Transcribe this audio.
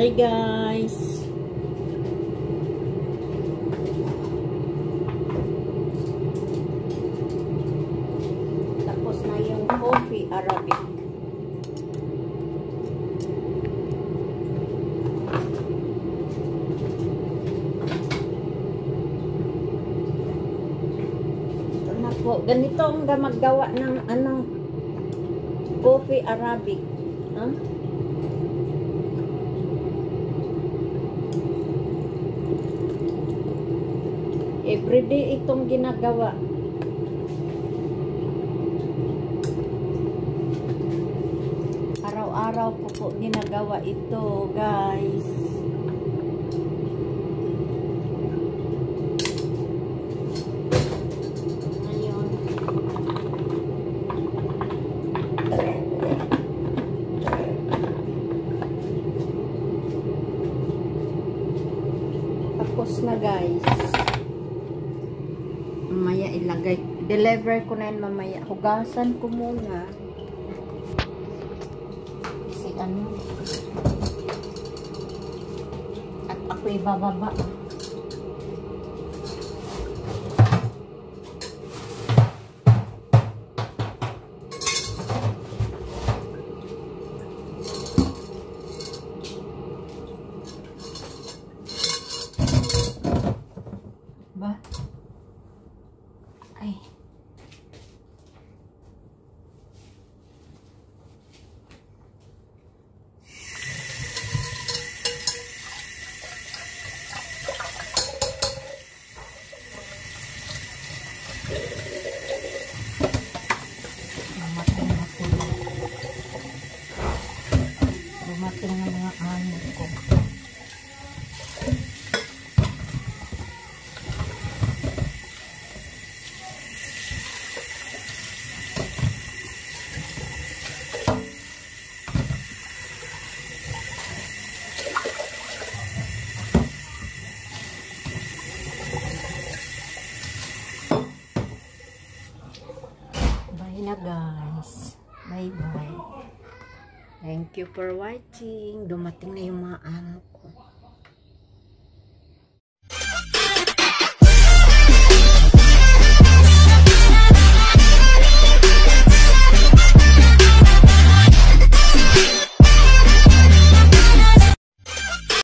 Hi guys! Tapos na yung coffee Arabic. Ito na po. Ganito ang maggawa ng ano coffee Arabic. Huh? Everyday itong ginagawa. Araw-araw ko po ginagawa ito, guys. Ngayon. Tapos na, guys. Ilagay. Deliver ko na yun mamaya. Hugasan ko muna. Kasi ano. At ako'y bababa. Ay. Dumating na sila. Dumating na mga amo ko. Bye na guys. Bye bye. Thank you for watching. Dumating na yung mga amo ko.